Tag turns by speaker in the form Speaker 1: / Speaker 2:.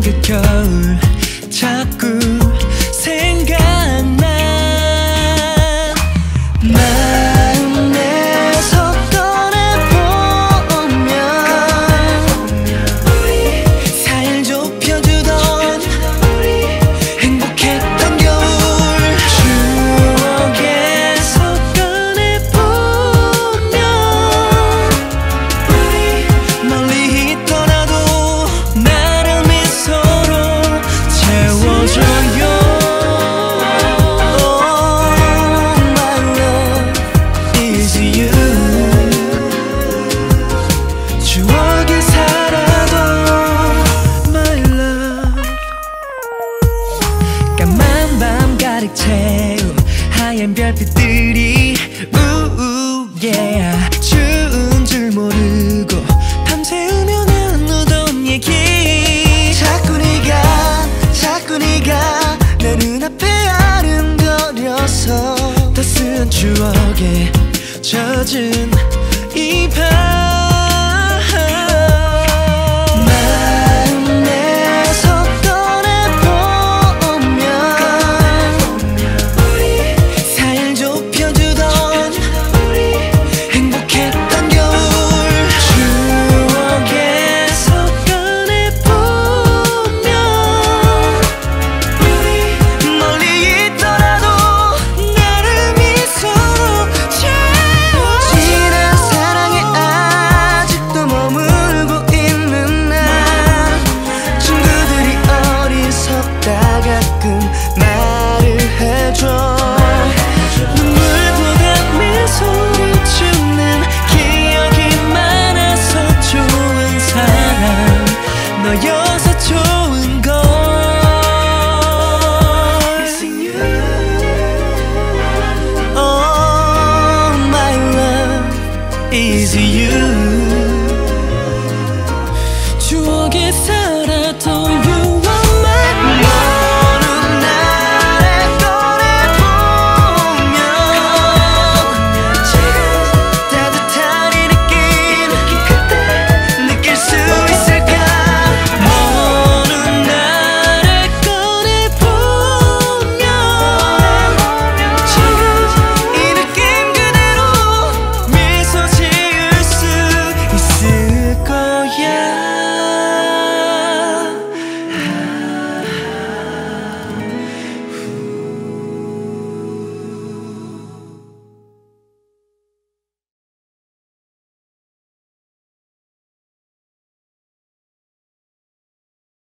Speaker 1: 그 겨울 자꾸 까만 밤 가득 채운 하얀 별빛들이 우우 yeah. 추운 줄 모르고 밤새우며 나누던 얘기. 자꾸 네가 자꾸 네가 내 눈앞에 아른거려서 따스한 추억에 젖은